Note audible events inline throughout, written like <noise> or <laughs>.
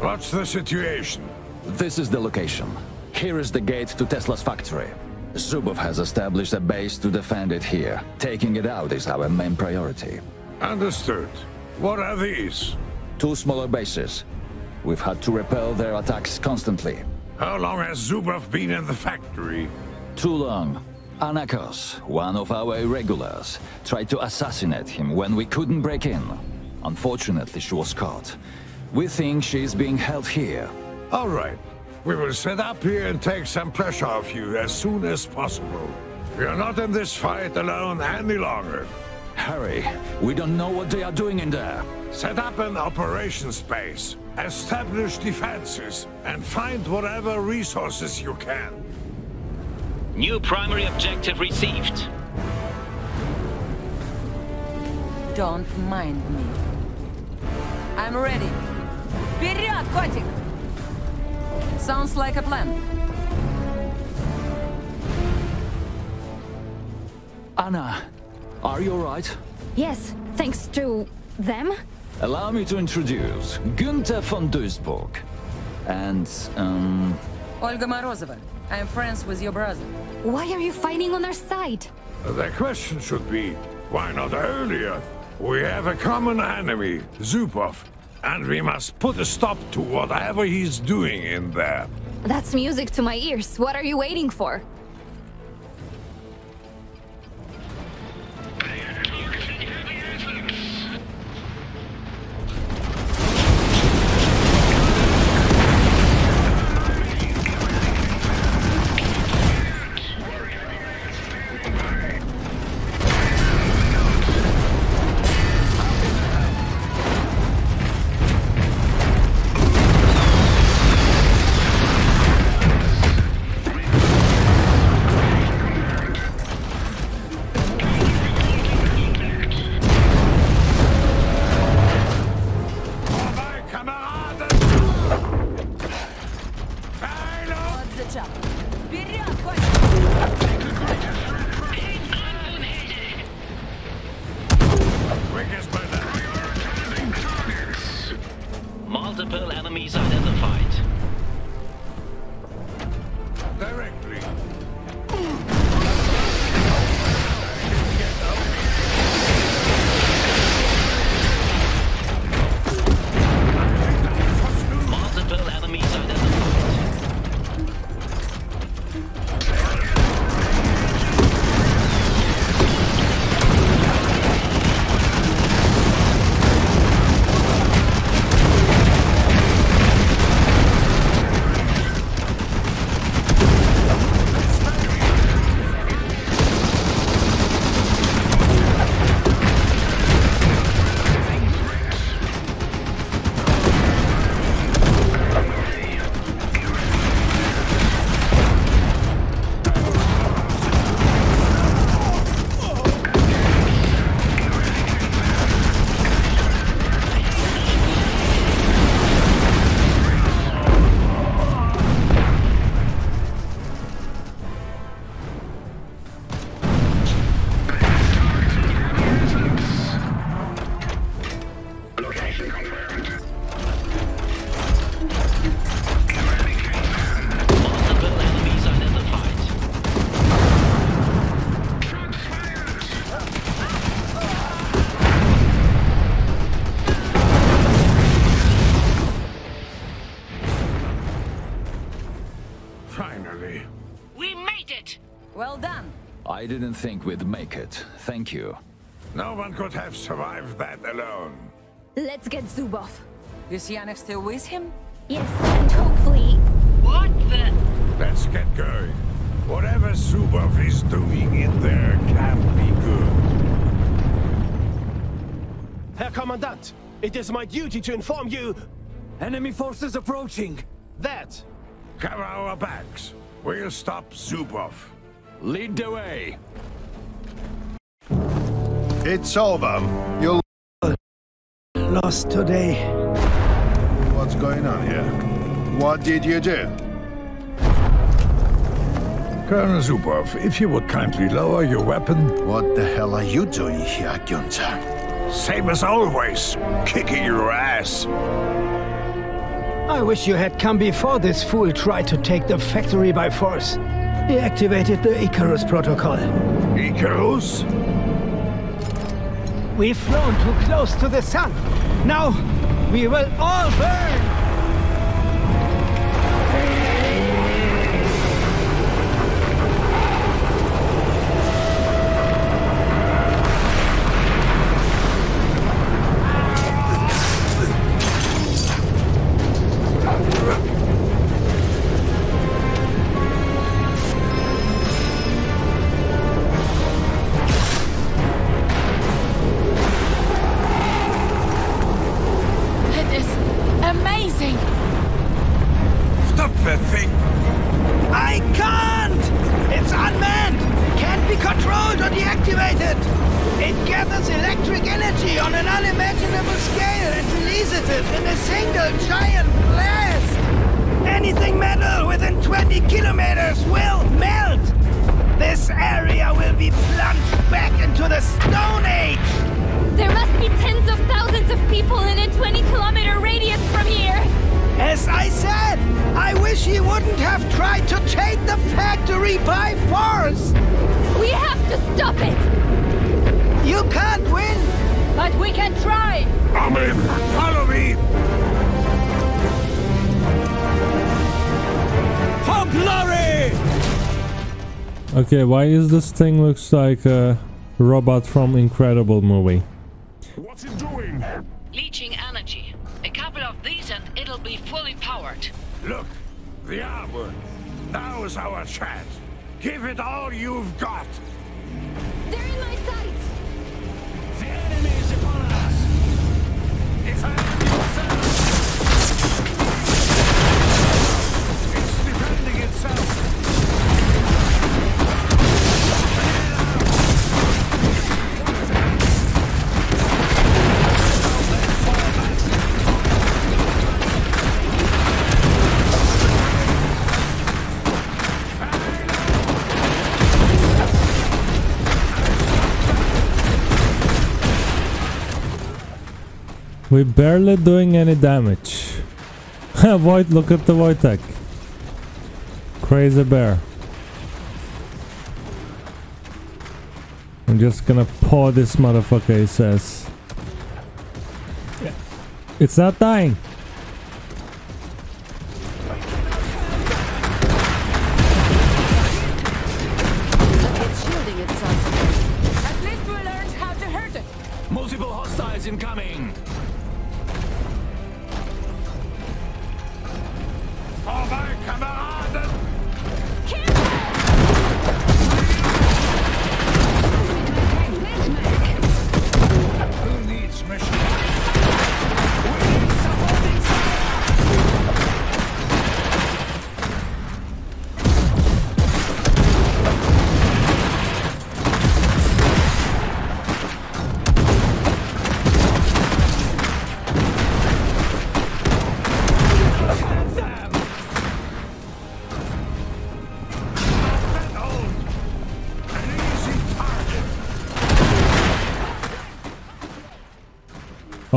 What's the situation? This is the location. Here is the gate to Tesla's factory. Zubov has established a base to defend it here. Taking it out is our main priority. Understood. What are these? Two smaller bases. We've had to repel their attacks constantly. How long has Zubov been in the factory? Too long. Anna Kos, one of our irregulars, tried to assassinate him when we couldn't break in. Unfortunately, she was caught. We think she's being held here. All right. We will set up here and take some pressure off you as soon as possible. We are not in this fight alone any longer. Hurry. We don't know what they are doing in there. Set up an operation space, establish defenses, and find whatever resources you can. New primary objective received. Don't mind me. I'm ready. Вперед, котик! Sounds like a plan. Anna, are you alright? Yes, thanks to them. Allow me to introduce Günther von Duisburg and, um... Olga Morozova. I'm friends with your brother. Why are you fighting on our side? The question should be, why not earlier? We have a common enemy, Zubov and we must put a stop to whatever he's doing in there. That's music to my ears. What are you waiting for? Didn't think we'd make it. Thank you. No one could have survived that alone. Let's get Zubov. Is Janek still with him? Yes, and hopefully... What the? Let's get going. Whatever Zubov is doing in there can't be good. Herr Kommandant, it is my duty to inform you Enemy forces approaching. that Cover our backs. We'll stop Zubov. Lead the way! It's over. You'll... Lost today. What's going on here? What did you do? Colonel Zubov, if you would kindly lower your weapon. What the hell are you doing here, Gunther? Same as always, kicking your ass. I wish you had come before this fool tried to take the factory by force. He activated the Icarus protocol. Icarus? We've flown too close to the sun. Now, we will all burn! I said, I wish he wouldn't have tried to take the factory by force! We have to stop it. You can't win! But we can try. I'm! Follow me! For glory! Okay, why is this thing looks like a robot from Incredible movie? Look, the armor. Now is our chance. Give it all you've got. They're in my sights. We're barely doing any damage. <laughs> Void, look at the Wojtek. Crazy bear. I'm just gonna paw this motherfucker, he says. It's not dying.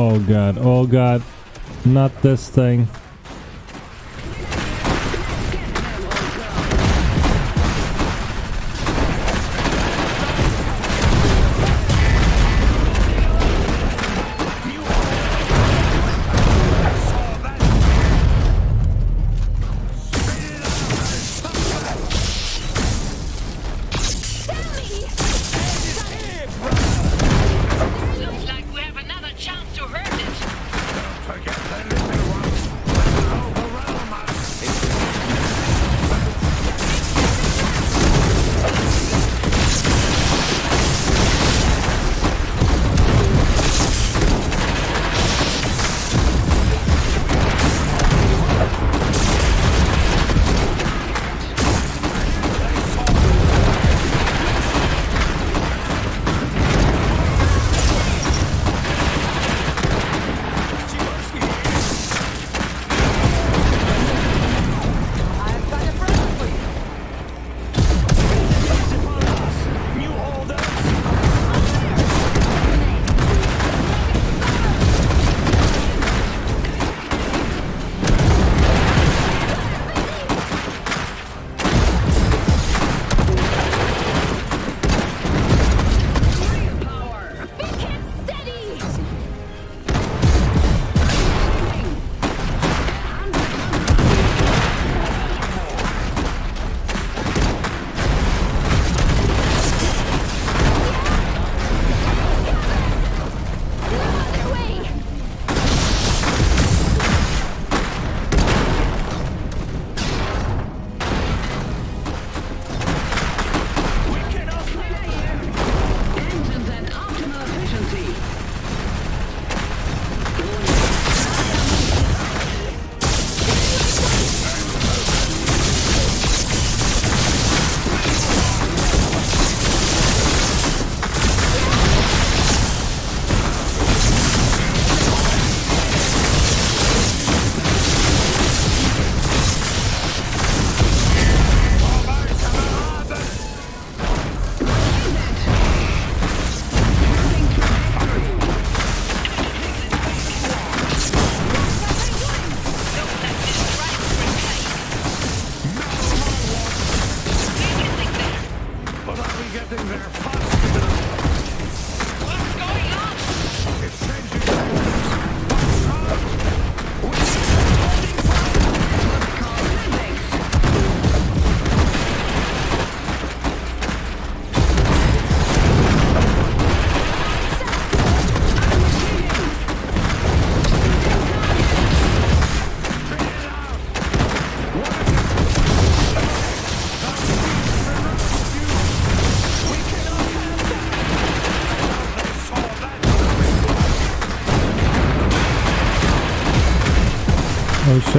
Oh god, oh god. Not this thing.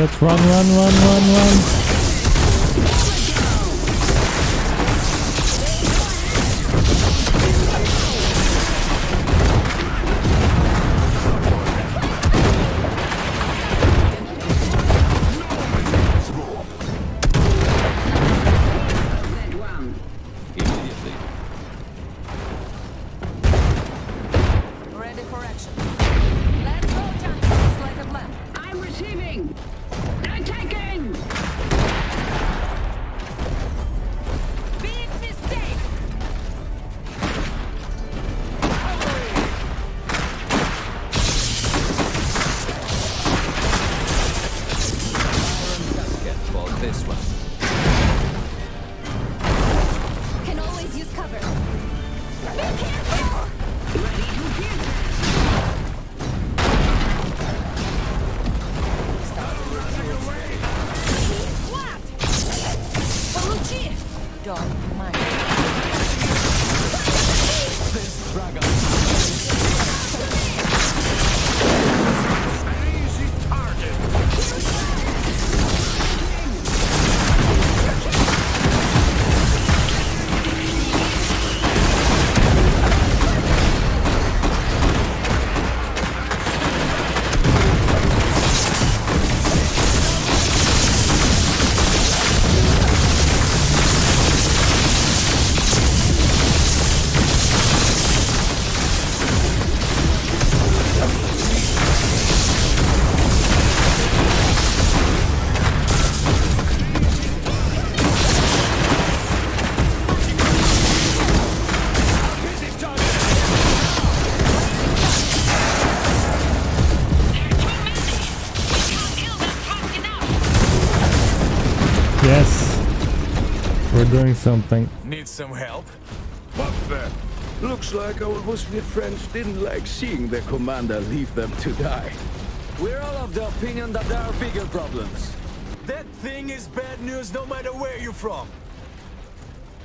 Shit, run, run, run, run, run. Yes. We're doing something. Need some help? What that? Looks like our Rusviet friends didn't like seeing their commander leave them to die. We're all of the opinion that there are bigger problems. That thing is bad news no matter where you're from.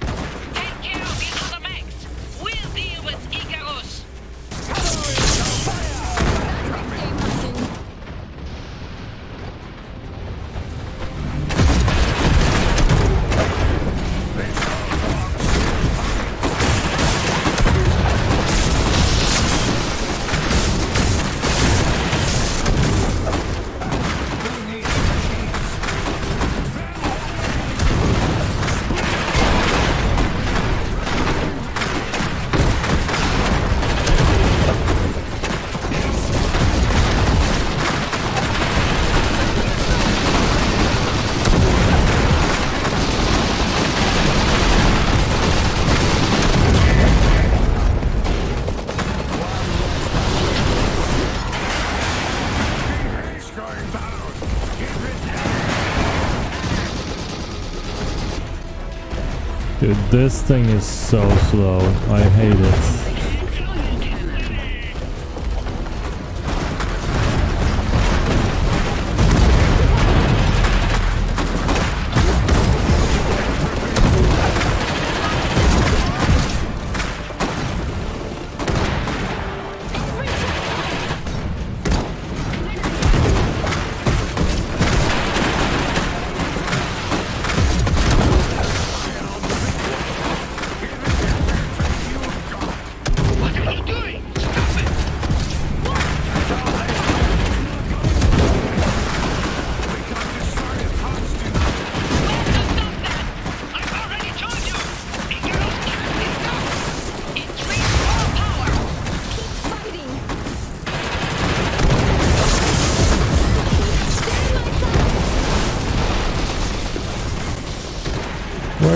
Take care this thing is so slow. I hate it.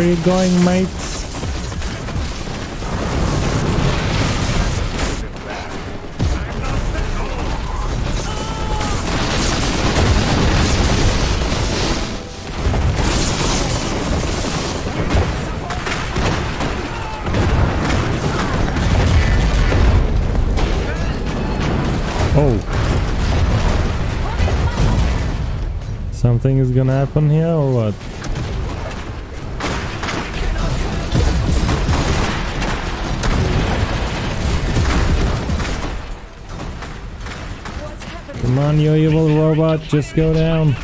You going, mate? Oh. Something is gonna happen here or what? On, you evil robot, just go down.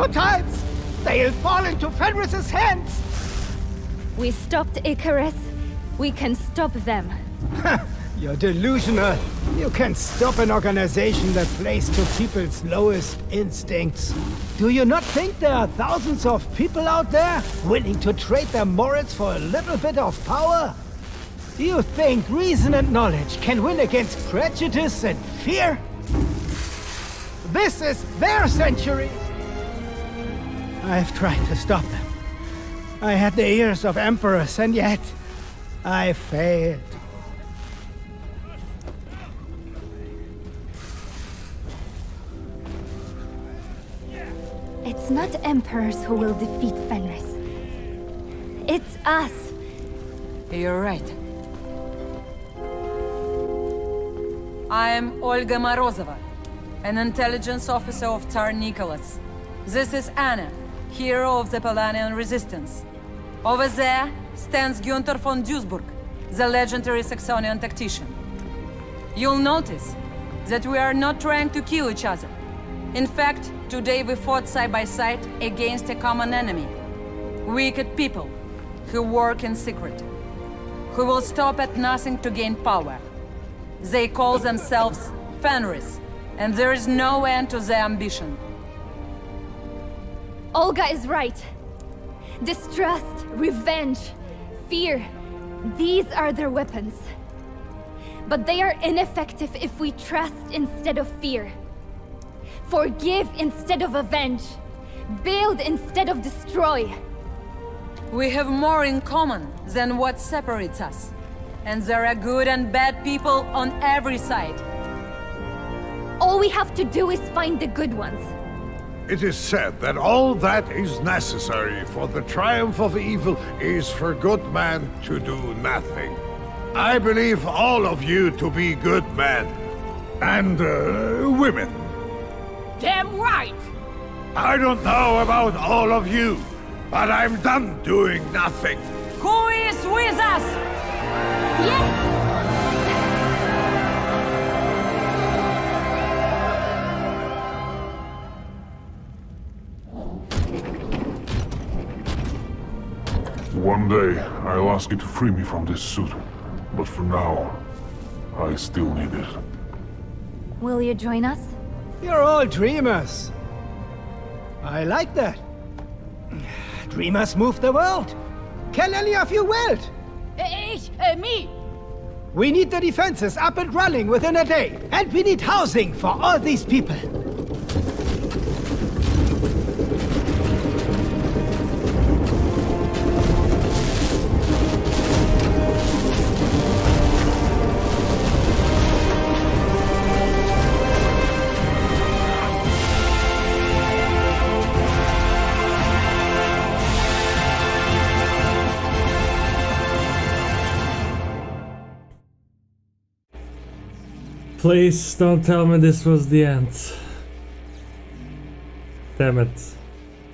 Prototypes! They'll fall into Fenris's hands! We stopped Icarus. We can stop them. You're delusional. You can stop an organization that plays to people's lowest instincts. Do you not think there are thousands of people out there willing to trade their morals for a little bit of power? Do you think reason and knowledge can win against prejudice and fear? This is their century! I've tried to stop them. I had the ears of emperors, and yet I failed. It's not emperors who will defeat Fenris. It's us. You're right. I am Olga Morozova, an intelligence officer of Tsar Nicholas. This is Anna, hero of the Polanian resistance. Over there stands Gunther von Duisburg, the legendary Saxonian tactician. You'll notice that we are not trying to kill each other. In fact, today we fought side by side against a common enemy. Wicked people who work in secret, who will stop at nothing to gain power. They call themselves Fenris, and there is no end to their ambition. Olga is right. Distrust, revenge, fear. These are their weapons. But they are ineffective if we trust instead of fear. Forgive instead of avenge. Build instead of destroy. We have more in common than what separates us. And there are good and bad people on every side. All we have to do is find the good ones. It is said that all that is necessary for the triumph of evil is for good men to do nothing. I believe all of you to be good men. And, uh, women. Damn right! I don't know about all of you, but I'm done doing nothing. Who is with us? One day, I'll ask you to free me from this suit. But for now, I still need it. Will you join us? You're all dreamers. I like that. Dreamers move the world. Can any of you weld? Ich, äh, me! We need the defenses up and running within a day. And we need housing for all these people. Please don't tell me this was the end. Damn it.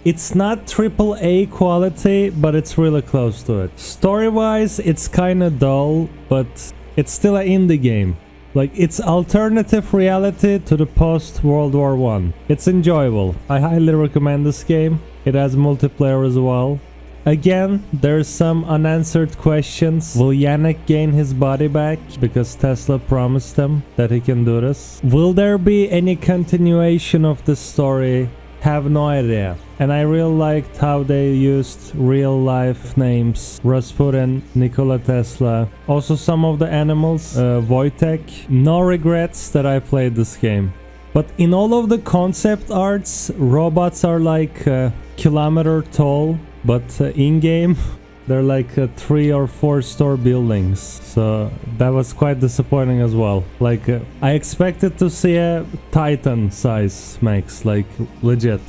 It's not triple A quality, but it's really close to it. Story-wise, it's kinda dull, but it's still an indie game. Like, it's alternative reality to the post-World War One. It's enjoyable. I highly recommend this game. It has multiplayer as well. Again, there's some unanswered questions. Will Janek gain his body back? Because Tesla promised him that he can do this. Will there be any continuation of the story? Have no idea. And I really liked how they used real life names. Rasputin, Nikola Tesla. Also some of the animals. Uh, Wojtek. No regrets that I played this game. But in all of the concept arts, robots are like uh, kilometer tall. But uh, in-game, <laughs> they're like uh, three or four store buildings. So that was quite disappointing as well. Like, uh, I expected to see a Titan size mechs, like legit.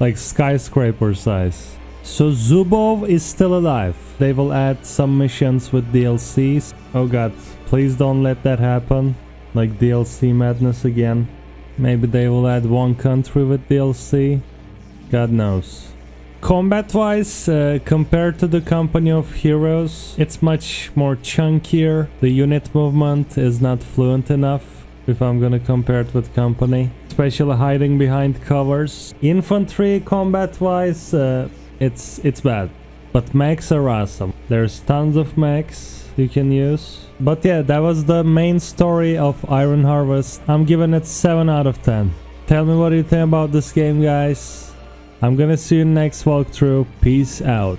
Like skyscraper size. So Zubov is still alive. They will add some missions with DLCs. Oh god, please don't let that happen. Like DLC madness again. Maybe they will add one country with DLC. God knows. Combat wise, uh, compared to the Company of Heroes, it's much more chunkier. The unit movement is not fluent enough if I'm gonna compare it with Company. Especially hiding behind covers. Infantry combat wise, uh, it's, it's bad. But mechs are awesome. There's tons of mechs you can use. But yeah, that was the main story of Iron Harvest. I'm giving it 7 out of 10. Tell me what you think about this game, guys. I'm gonna see you next walkthrough. Peace out.